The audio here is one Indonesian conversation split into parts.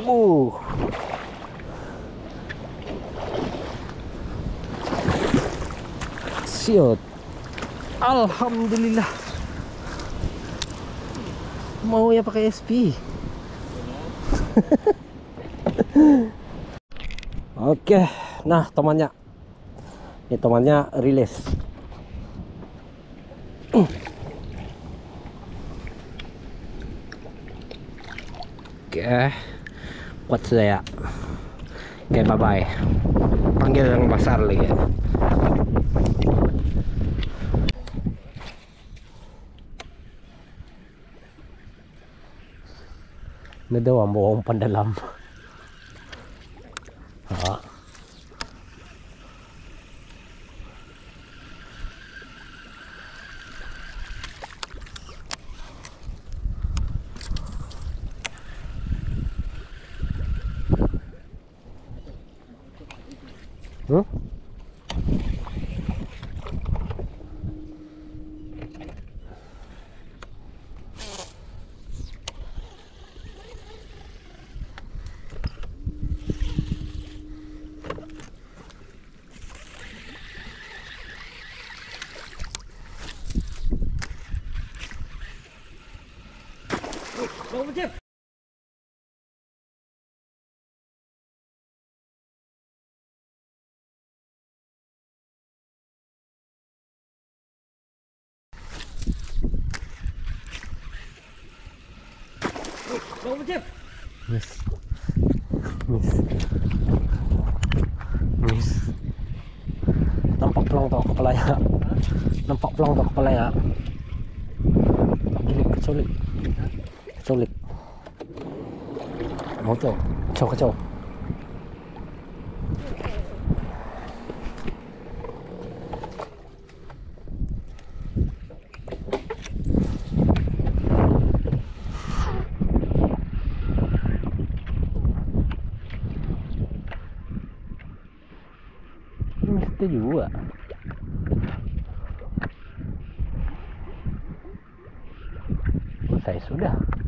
Abu. Siot. Alhamdulillah. Mau ya pakai SP. Oke, nah temannya. Ini temannya rilis. Oke, buat saya. Oke, bye bye. Panggil yang besar lagi. ya. Ini doang bohong pendalam. Ha. Miss. Miss. Miss. Nampak pelang tau kepalanya. Nampak pelang tau kepalanya. Gini du lịch. Món kiểu trầu cá trầu cái vũ ạ. À. chảy xuống được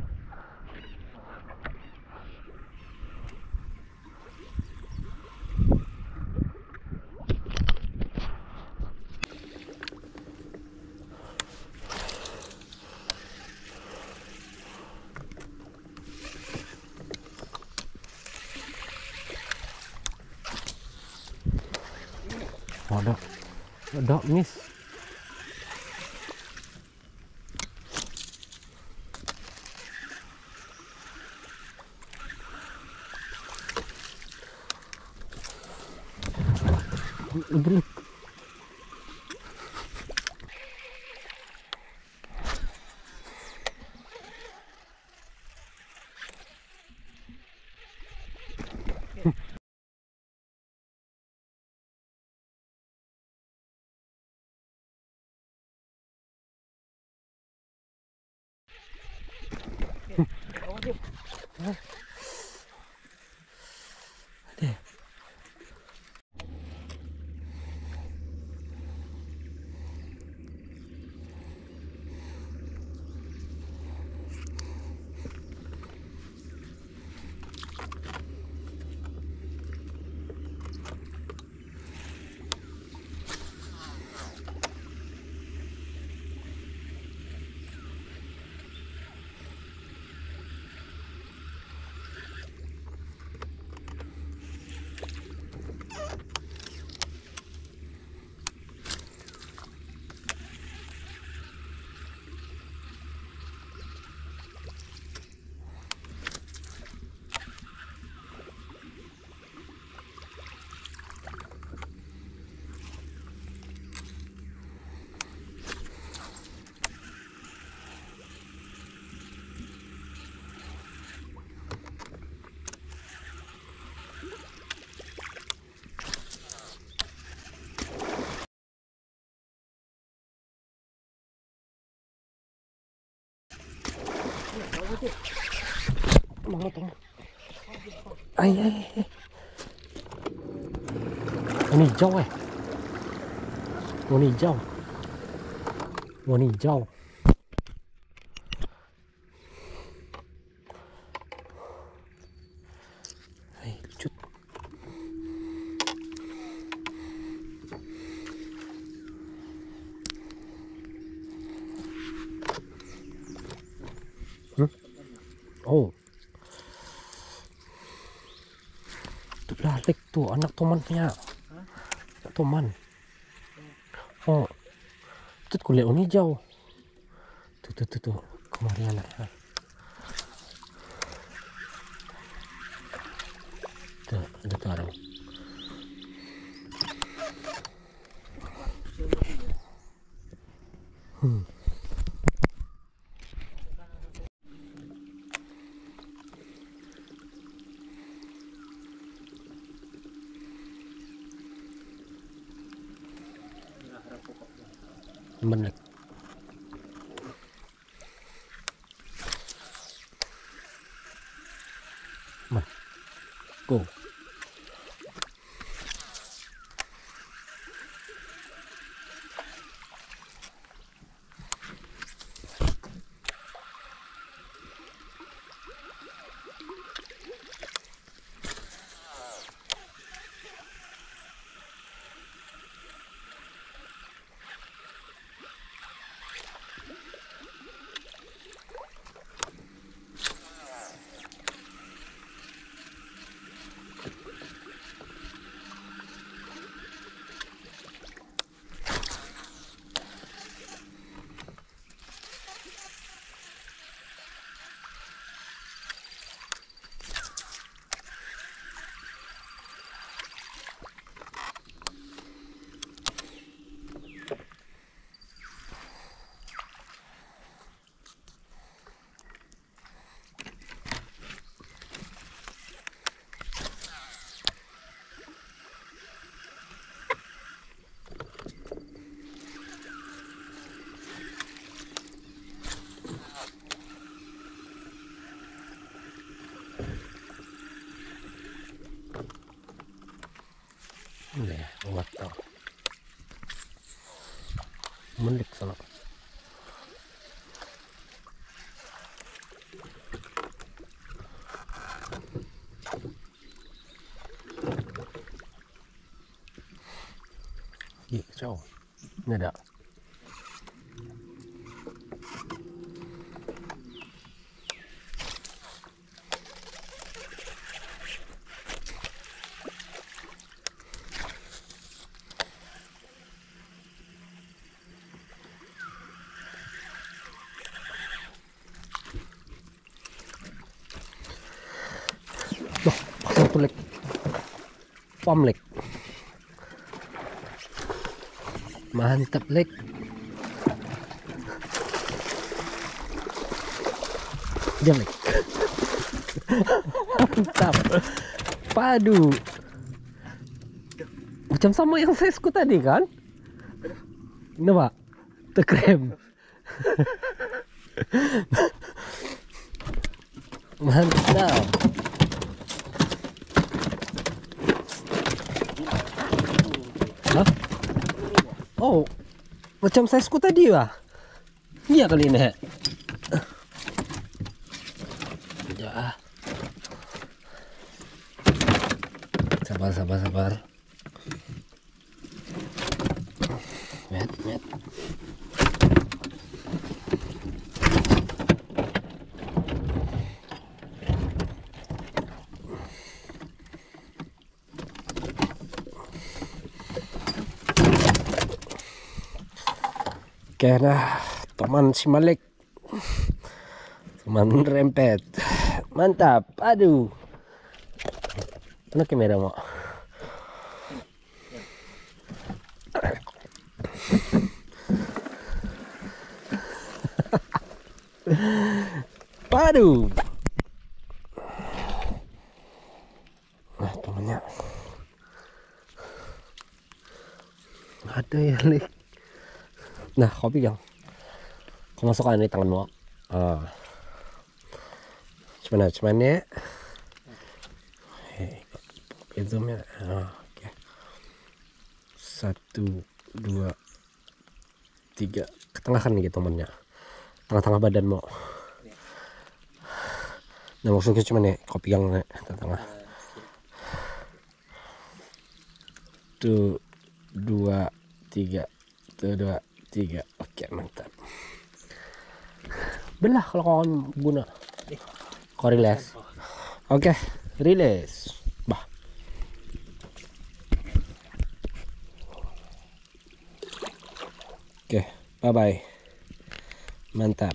Waduh, udah miss. Udah Mong cái Ai ai ai Nguồn hình trâu này Nguồn hình trâu Nguồn hình Oh. Itu balik tuh anak temannya. Anak teman. Oh. Itu kuliah uni jauh. Tuh tuh tuh tuh. Kemari anaknya. Tuh, ada tuh. Hmm. Bener. Ini buat tau. Melik sana. Iya, jauh. Ini ada. Loh, satu lek. Pam lek. Mantap lek. Diam lek. Mantap. Padu. Macam sama yang saya suka tadi kan? Nampak? Terkrem. Mantap. Hah? Oh, macam sizeku tadi lah. Iya kali ini. Ya. Sabar, sabar, sabar. Met, met. Oke, nah teman si Malik. Teman rempet. Mantap aduh. Mana kamera mau Waduh. Nah, temannya. Ada ya, Lik. Nah, kopi yang. Kau ini tangan mo. Ah. management-nya. Hei, itu ya. Ah, Oke. Satu, dua, tiga. Ke tengah kan gitu temennya. Tengah-tengah badan mau. Nah ke cuman ya, kau pegang nih, tengah. Tuh, dua, tiga. Tuh, dua, tiga. Oke, mantap. Belah kalau kawan guna. Kau relax. Oke, release. Bah. Oke, bye bye. Mantap.